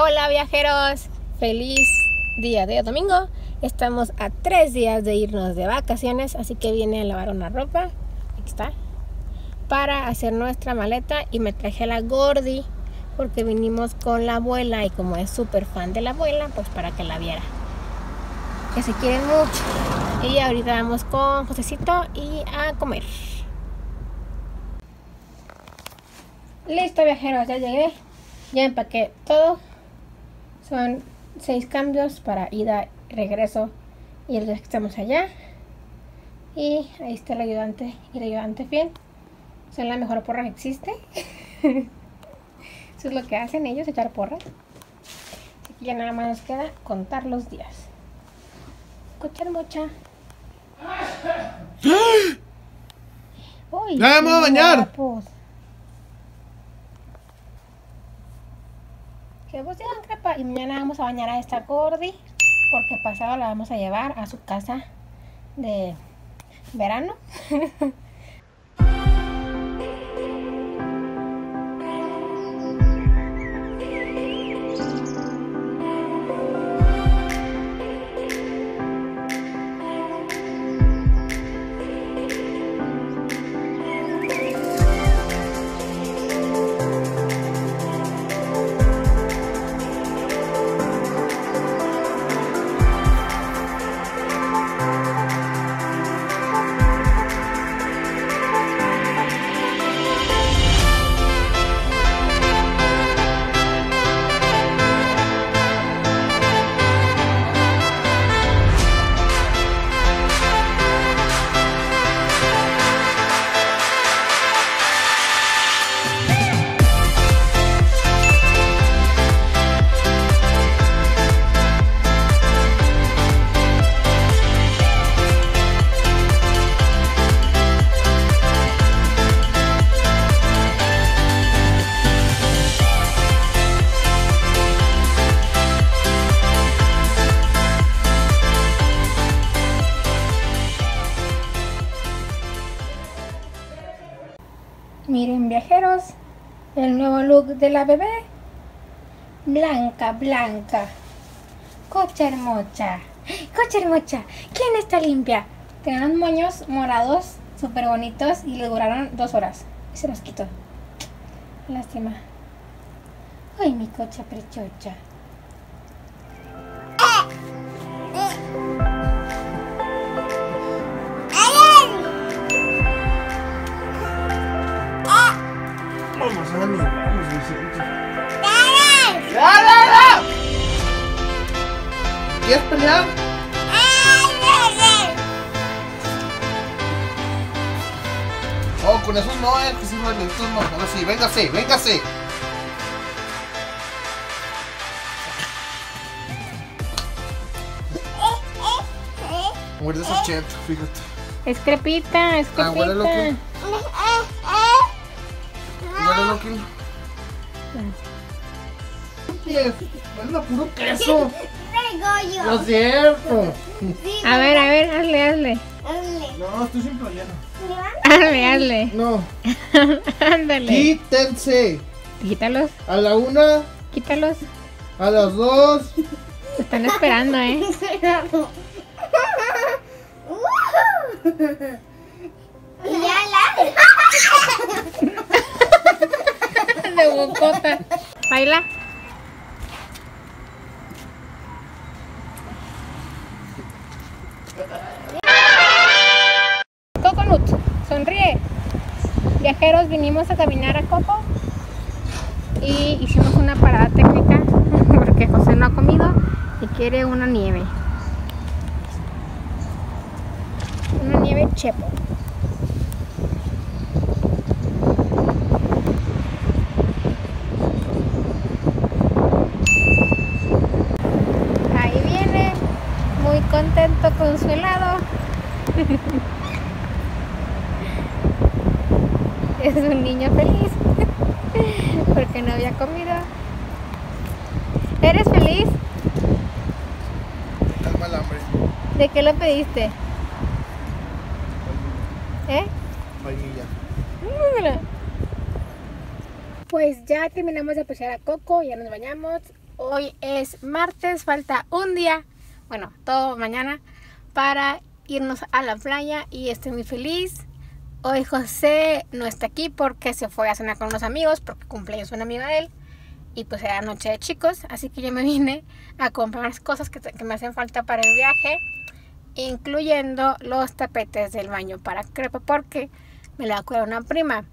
Hola viajeros, feliz día de domingo. Estamos a tres días de irnos de vacaciones, así que vine a lavar una ropa, aquí está, para hacer nuestra maleta y me traje la Gordi porque vinimos con la abuela y como es súper fan de la abuela, pues para que la viera. Que se quieren mucho. Y ahorita vamos con Josecito y a comer. Listo viajeros, ya llegué. Ya empaqué todo. Son seis cambios para ida, regreso y el día que estamos allá. Y ahí está el ayudante y el ayudante bien. Son la mejor porra que existe. Eso es lo que hacen ellos, echar porra. Así que ya nada más nos queda contar los días. Cochar mocha. Uy, ¡Ya voy a qué bañar! guapos. Que vos y mañana vamos a bañar a esta Gordi porque pasado la vamos a llevar a su casa de verano. el nuevo look de la bebé. Blanca, blanca. Cocha hermosa. Cocha hermosa. ¿Quién está limpia? Tenían moños morados, súper bonitos y le duraron dos horas. Y se los quitó. Lástima. Ay, mi cocha prechocha. Vamos, vamos, vamos, Vicente. ¡Ya, ya, ya! ¿Quieres pelear? Oh, con esos no, eh, que sí, bueno, estos no. Ahora sí, véngase, véngase. Muerde esa cheta, fíjate. Es crepita, es Ah, Huélelo, Kim. Yes, huele a puro queso. Traigo Lo yo. cierto. Sí, A ver, a ver, hazle, hazle. dale. No, estoy sin playera. Hazle, hazle. No. Ándale. Quítense. Quítalos, A la una, quítalos. a las dos. Te están esperando, ¿eh? Y ya la. De bocota. Baila. Coconut, sonríe. Viajeros, vinimos a caminar a Coco y hicimos una parada técnica porque José no ha comido y quiere una nieve. Una nieve chepo. Ahí viene, muy contento con su helado. Es un niño feliz porque no había comido. ¿Eres feliz? Calma el hambre. ¿De qué lo pediste? ¿Eh? Vainilla. Pues ya terminamos de pasear a Coco, ya nos bañamos Hoy es martes, falta un día, bueno, todo mañana para irnos a la playa y estoy muy feliz. Hoy José no está aquí porque se fue a cenar con unos amigos, porque cumpleaños una amiga de él. Y pues era noche de chicos, así que yo me vine a comprar las cosas que, me hacen falta para el viaje, incluyendo los tapetes del baño para crepa, porque me la cuidar una prima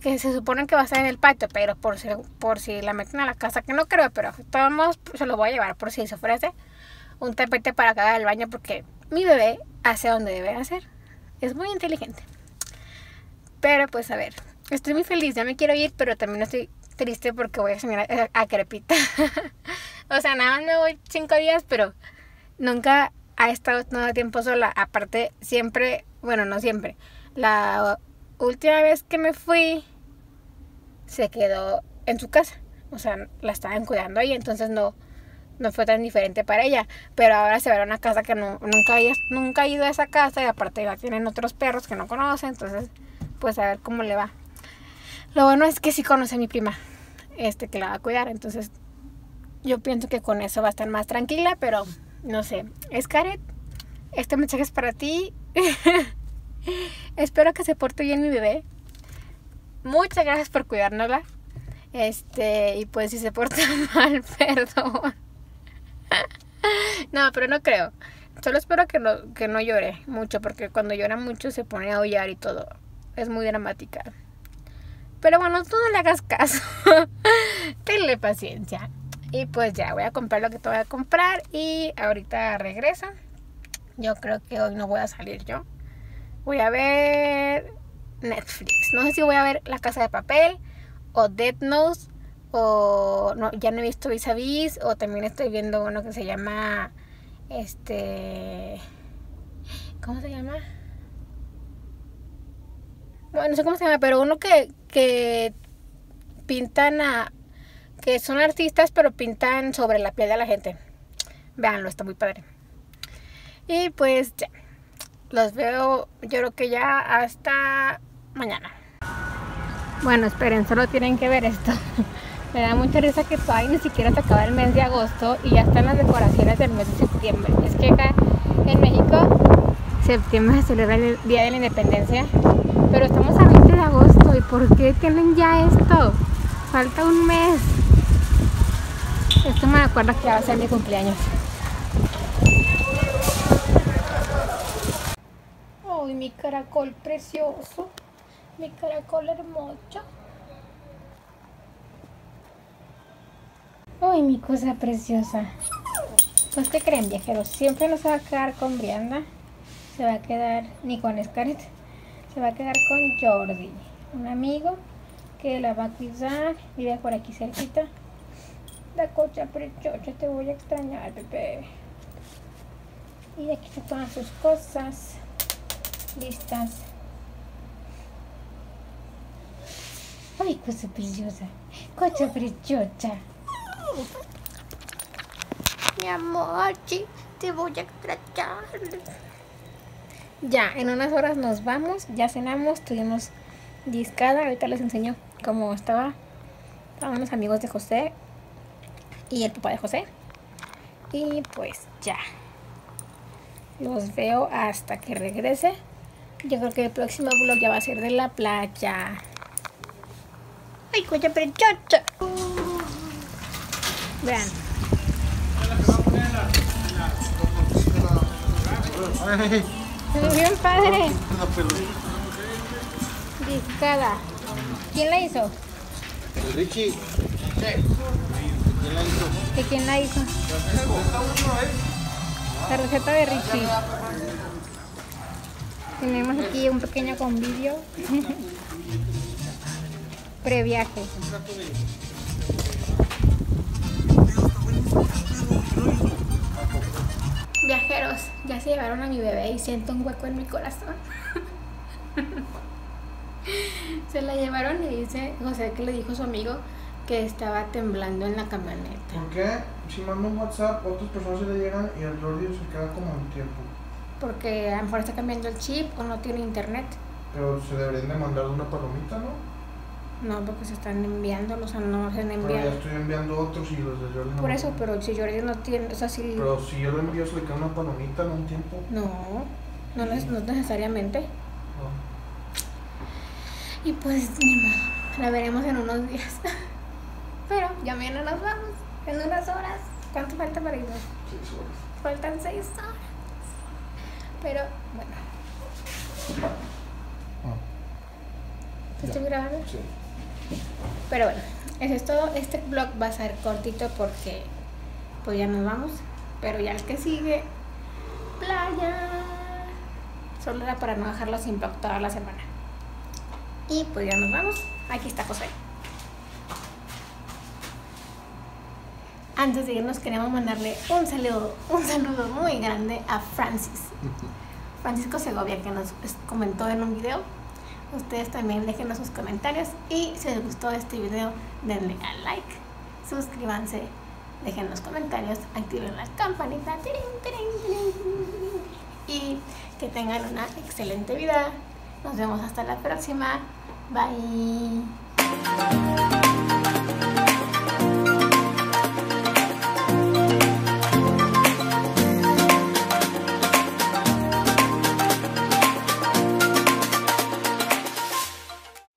que se supone que va a estar en el patio, pero por si, por si la meten a la casa, que no creo, pero todos se lo voy a llevar por si se ofrece un tapete para cagar el baño, porque mi bebé hace donde debe hacer. Es muy inteligente. Pero pues a ver, estoy muy feliz, ya me quiero ir, pero también estoy triste porque voy a cenar a, Crepita. o sea, nada más me voy cinco días, pero nunca ha estado todo tiempo sola. Aparte, siempre, bueno, no siempre. La última vez que me fui, se quedó en su casa. O sea, la estaban cuidando ahí, entonces no, no fue tan diferente para ella. Pero ahora se va a una casa que no, nunca, nunca ha ido a esa casa y aparte ya tienen otros perros que no conoce, entonces pues a ver cómo le va. Lo bueno es que sí conoce a mi prima, este que la va a cuidar, entonces yo pienso que con eso va a estar más tranquila, pero no sé. Scarlett, este mensaje es para ti. Espero que se porte bien mi bebé. Muchas gracias por cuidárnosla. Este, y pues si se porta mal, perdón. no, pero no creo. Solo espero que no, que no llore mucho, porque cuando llora mucho se pone a aullar y todo. Es muy dramática. Pero bueno, tú no le hagas caso. Tenle paciencia. Y pues ya, voy a comprar lo que te voy a comprar. Y ahorita regreso. Yo creo que hoy no voy a salir yo. Voy a ver Netflix. No sé si voy a ver La Casa de Papel o Dead Note o no, ya no he visto Vis a Vis o también estoy viendo uno que se llama este ¿cómo se llama? Bueno, no sé cómo se llama, pero uno que, que pintan a que son artistas pero pintan sobre la piel de la gente. Veanlo, está muy padre. Y pues ya. Los veo yo creo que ya hasta mañana. Bueno, esperen, solo tienen que ver esto. Me da mucha risa que todavía ni siquiera se acaba el mes de agosto y ya están las decoraciones del mes de septiembre. Es que acá en México, septiembre se celebra el Día de la Independencia, pero estamos a 20 de agosto y ¿por qué tienen ya esto? Falta un mes. Esto me acuerda que va a ser mi cumpleaños. Ay, mi caracol precioso. Mi caracol hermoso. Ay, mi cosa preciosa. Pues, ¿qué creen, viajeros? Siempre no se va a quedar con Brianda. Se va a quedar ni con Scarlett. Se va a quedar con Jordi. Un amigo que la va a cuidar. Vive por aquí cerquita. La cocha preciosa. Te voy a extrañar, bebé. Y aquí están todas sus cosas. Listas. Ay, cosa preciosa. Cosa preciosa. Mi amor, te voy a extrañar. Ya, en unas horas nos vamos. Ya cenamos, tuvimos discada. Ahorita les enseño cómo estaba. Estaban unos amigos de José y el papá de José. Y pues ya. Los veo hasta que regrese. Yo creo que el próximo vlog ya va a ser de la playa. ¡Ay, coña preciosa! Vean. Se ve bien padre. Discada. ¿Quién la hizo? El Richie. ¿Quién la hizo? ¿De quién la hizo? La receta de Richie. Tenemos aquí un pequeño convivio. Previaje. Viajeros, ya se llevaron a mi bebé y siento un hueco en mi corazón. se la llevaron y dice José que le dijo a su amigo que estaba temblando en la camioneta. ¿Por qué? Si mando un WhatsApp, otras personas se le llegan y el Jordi se queda como un tiempo. Porque a lo mejor está cambiando el chip o no tiene internet. Pero se deberían de mandar una palomita, ¿no? No, porque se están enviando, o sea, no se han Pero ya enviado. estoy enviando otros y los de Jordi no Por eso, pero si Jordi no tiene, o sea, si... Pero si yo lo envío, se le queda una palomita en un tiempo. No, no, no necesariamente. No. Y pues, ni modo, la veremos en unos días. Pero ya mañana nos vamos, en unas horas. ¿Cuánto falta para irnos? Seis horas. Faltan seis horas. Pero, bueno, Ah, ¿te estoy grabando? sí. Pero bueno, eso es todo. Este vlog va a ser cortito porque pues ya nos vamos. Pero ya el que sigue, playa. Solo era para no dejarlo sin vlog toda la semana. Y pues ya nos vamos. Aquí está José. Antes de irnos queremos mandarle un saludo, un saludo muy grande a Francis. Francisco Segovia que nos comentó en un video. Ustedes también déjenos sus comentarios y si les gustó este video denle a like, suscríbanse, dejen los comentarios, activen la campanita y que tengan una excelente vida. Nos vemos hasta la próxima. Bye.